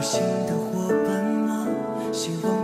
有新的伙伴吗？希望